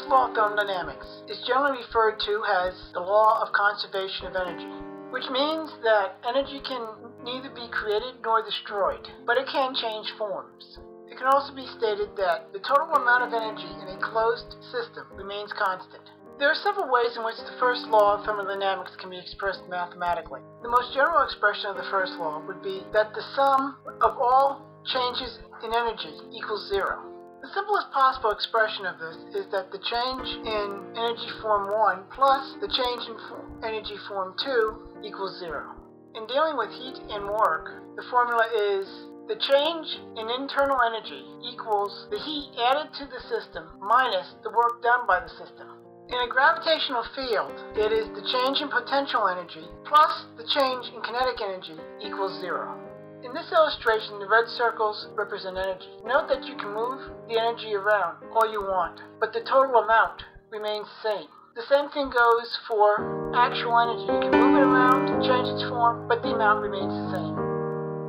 first law of thermodynamics is generally referred to as the law of conservation of energy, which means that energy can neither be created nor destroyed, but it can change forms. It can also be stated that the total amount of energy in a closed system remains constant. There are several ways in which the first law of thermodynamics can be expressed mathematically. The most general expression of the first law would be that the sum of all changes in energy equals zero. The simplest possible expression of this is that the change in energy form 1 plus the change in energy form 2 equals zero. In dealing with heat and work, the formula is the change in internal energy equals the heat added to the system minus the work done by the system. In a gravitational field, it is the change in potential energy plus the change in kinetic energy equals zero. In this illustration, the red circles represent energy. Note that you can move the energy around all you want, but the total amount remains the same. The same thing goes for actual energy. You can move it around, change its form, but the amount remains the same.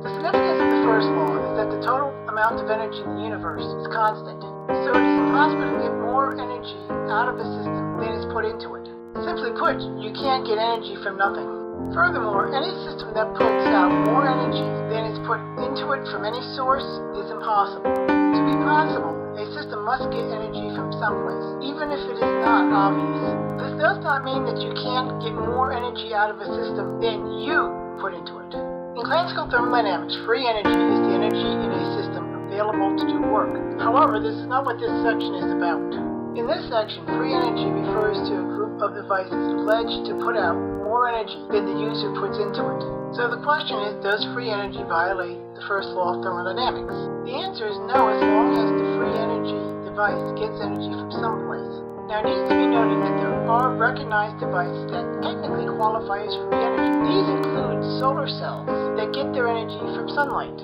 The significance of the first law is that the total amount of energy in the universe is constant, so it is impossible to get more energy out of a system than is put into it. Simply put, you can't get energy from nothing. Furthermore, any system that puts out more energy than is put into it from any source is impossible. To be possible, a system must get energy from someplace, even if it is not obvious. This does not mean that you can't get more energy out of a system than you put into it. In classical thermodynamics, free energy is the energy in a system available to do work. However, this is not what this section is about. In this section, free energy refers to a group of devices alleged to put out more energy than the user puts into it. So the question is, does free energy violate the first law of thermodynamics? The answer is no, as long as the free energy device gets energy from someplace. Now it needs to be noted that there are recognized devices that technically qualify as free energy. These include solar cells that get their energy from sunlight.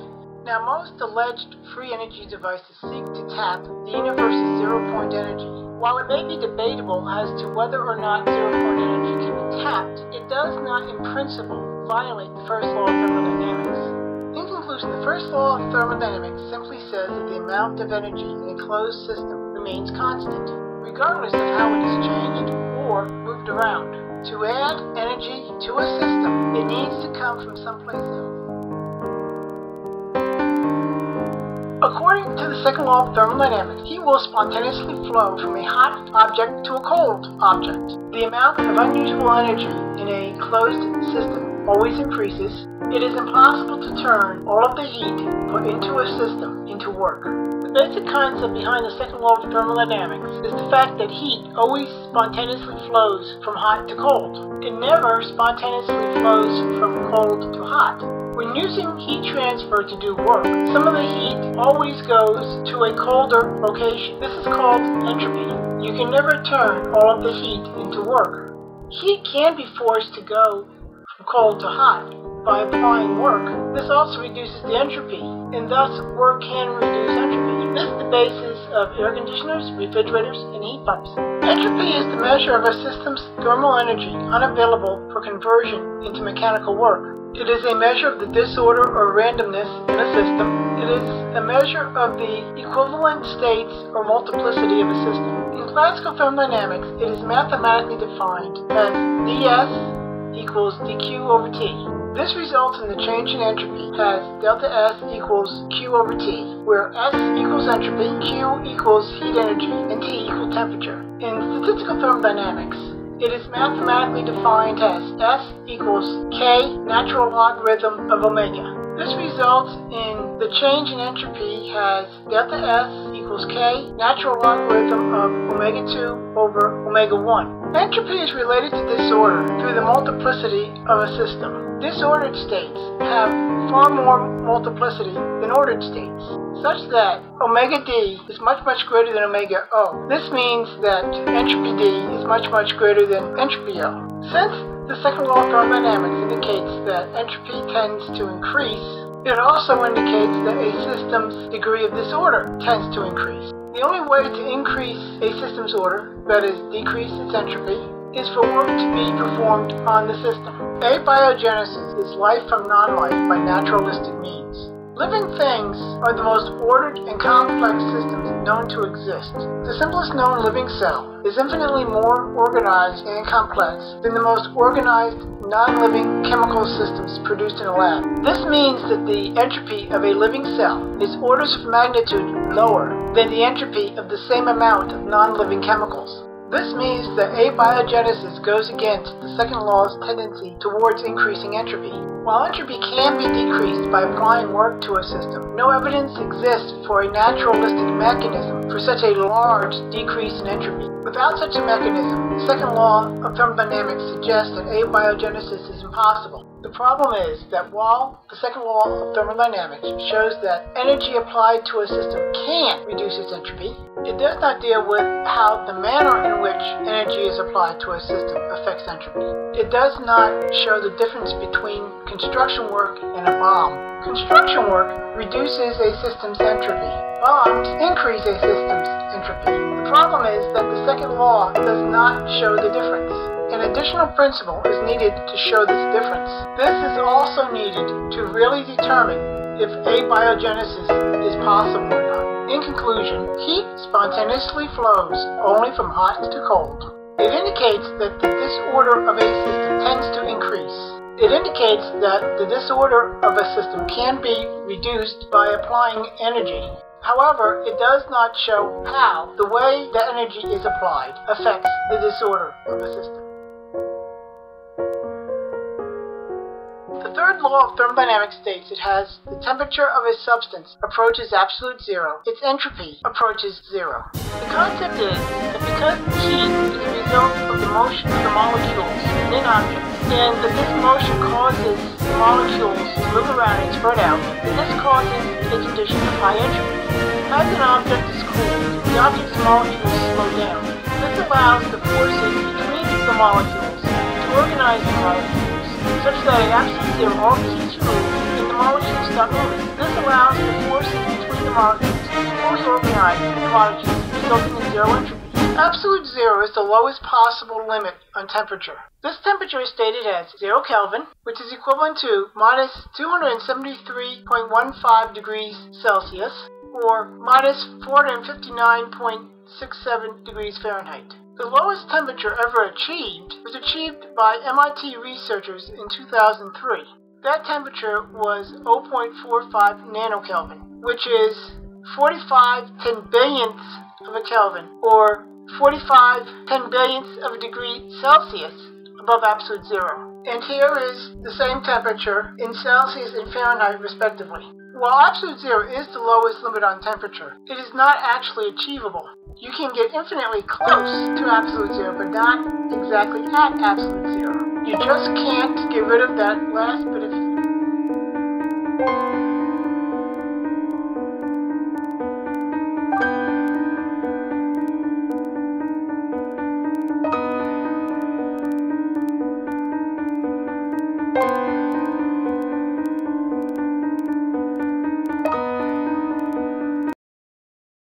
Now, most alleged free energy devices seek to tap the universe's zero point energy. While it may be debatable as to whether or not zero point energy can be tapped, it does not, in principle, violate the first law of thermodynamics. In conclusion, the first law of thermodynamics simply says that the amount of energy in a closed system remains constant, regardless of how it is changed or moved around. To add energy to a system, it needs to come from someplace else. According to the second law of thermodynamics, heat will spontaneously flow from a hot object to a cold object. The amount of unusable energy in a closed system always increases. It is impossible to turn all of the heat put into a system into work. The basic concept behind the second law of thermodynamics is the fact that heat always spontaneously flows from hot to cold. It never spontaneously flows from cold to hot. When using heat transfer to do work, some of the heat always goes to a colder location. This is called entropy. You can never turn all of the heat into work. Heat can be forced to go from cold to hot by applying work. This also reduces the entropy, and thus work can reduce entropy. Is the basis of air conditioners, refrigerators, and heat pumps. Entropy is the measure of a system's thermal energy unavailable for conversion into mechanical work. It is a measure of the disorder or randomness in a system. It is a measure of the equivalent states or multiplicity of a system. In classical thermodynamics, it is mathematically defined as ds equals dq over t. This results in the change in entropy as delta S equals Q over T, where S equals entropy, Q equals heat energy, and T equals temperature. In statistical thermodynamics, it is mathematically defined as S equals K natural logarithm of omega. This results in the change in entropy as delta S equals K natural logarithm of omega 2 over omega 1. Entropy is related to disorder through the multiplicity of a system. Disordered states have far more multiplicity than ordered states, such that omega d is much much greater than omega O. This means that entropy d is much much greater than entropy O. Since the second law of thermodynamics indicates that entropy tends to increase, it also indicates that a system's degree of disorder tends to increase. The only way to increase a system's order, that is, decrease its entropy, is for work to be performed on the system. Abiogenesis is life from non-life by naturalistic means. Living things are the most ordered and complex systems known to exist. The simplest known living cell is infinitely more organized and complex than the most organized non-living chemical systems produced in a lab. This means that the entropy of a living cell is orders of magnitude lower than the entropy of the same amount of non-living chemicals. This means that abiogenesis goes against the second law's tendency towards increasing entropy. While entropy can be decreased by applying work to a system, no evidence exists for a naturalistic mechanism for such a large decrease in entropy. Without such a mechanism, the second law of thermodynamics suggests that abiogenesis is impossible. The problem is that while the second law of thermodynamics shows that energy applied to a system can reduce its entropy, it does not deal with how the manner in which energy is applied to a system affects entropy. It does not show the difference between construction work and a bomb. Construction work reduces a system's entropy. Bombs increase a system's entropy. The problem is that the second law does not show the difference. An additional principle is needed to show this difference. This is also needed to really determine if abiogenesis is possible. In conclusion, heat spontaneously flows only from hot to cold. It indicates that the disorder of a system tends to increase. It indicates that the disorder of a system can be reduced by applying energy. However, it does not show how the way the energy is applied affects the disorder of a system. Third law of thermodynamics states it has the temperature of a substance approaches absolute zero, its entropy approaches zero. The concept is that because heat is a result of the motion of the molecules in an object, and that this motion causes the molecules to move around and spread out, that this causes a condition of high entropy. As an object is cooled, the object's molecules slow down. This allows the forces between the molecules to organize the molecules such that at absolute zero all and the molecules stop moving. This allows the forces between the molecules to fully organize the molecules, resulting in zero entropy. Absolute zero is the lowest possible limit on temperature. This temperature is stated as 0 Kelvin, which is equivalent to minus 273.15 degrees Celsius, or minus 459.67 degrees Fahrenheit. The lowest temperature ever achieved was achieved by MIT researchers in 2003. That temperature was 0.45 nanokelvin, which is 45 ten billionths of a Kelvin, or 45 ten billionths of a degree Celsius above absolute zero. And here is the same temperature in Celsius and Fahrenheit respectively. While absolute zero is the lowest limit on temperature, it is not actually achievable. You can get infinitely close to absolute zero, but not exactly at absolute zero. You just can't get rid of that last bit of heat.